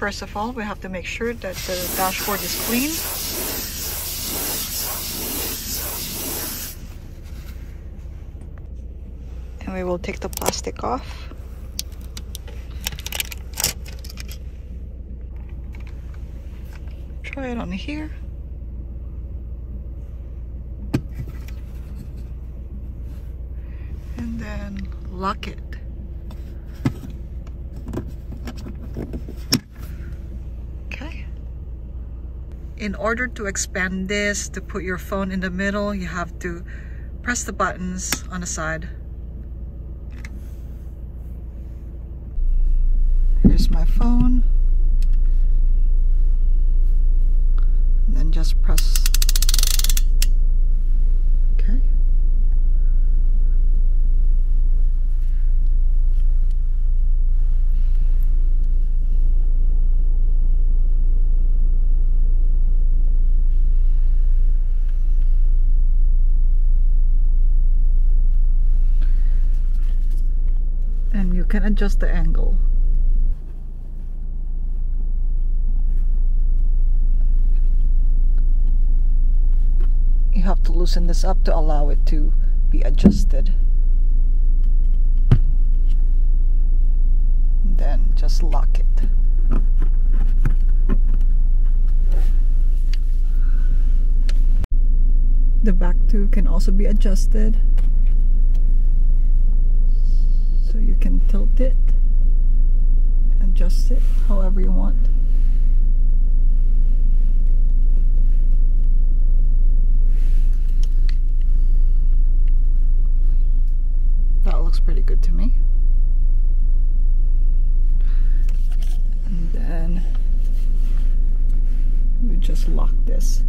First of all, we have to make sure that the dashboard is clean. And we will take the plastic off. Try it on here. And then lock it. In order to expand this, to put your phone in the middle, you have to press the buttons on the side. Here's my phone. And then just press can adjust the angle. You have to loosen this up to allow it to be adjusted. Then just lock it. The back too can also be adjusted so you can tilt it and adjust it however you want. That looks pretty good to me. And then we just lock this